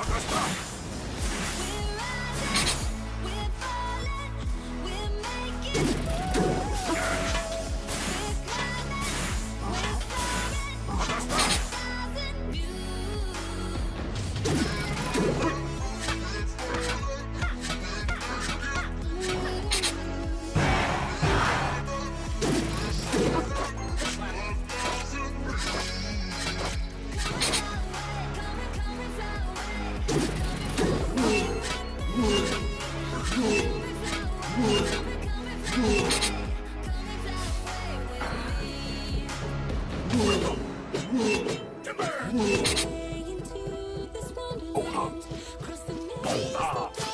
Пока став! Cross the